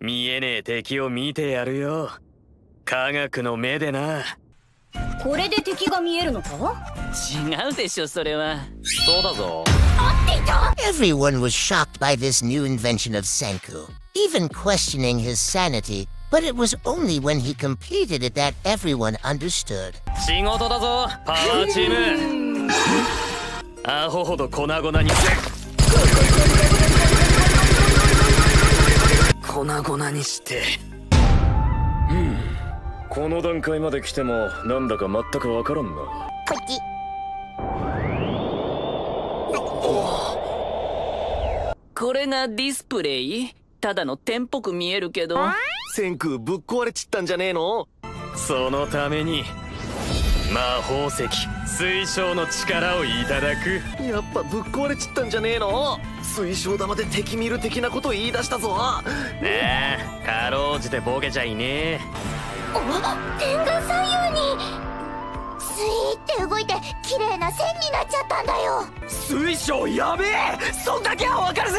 見えねえ敵を見てやるよ科学の目でなこれで敵が見えるのか違うでしょそれはそうだぞ Everyone was shocked by this new invention of Senku, even questioning his sanity, but it was only when he completed it that everyone understood. 仕事だぞパワーチームアホほど粉々に粉々にして。この段階まで来てもなんだか全くわからんな。こっち。これがディスプレイ？ただの点っぽく見えるけど。千空ぶっ壊れちったんじゃねえの？そのために魔法石水晶の力をいただく。やっぱぶっ壊れちったんじゃねえの？水晶玉で敵見る的なこと言い出したぞ。ああかろうじてボケちゃいねえ。お点が左右に。スイーって動いて綺麗な線になっちゃったんだよ。水晶やべえ！そんだけはわかるぜ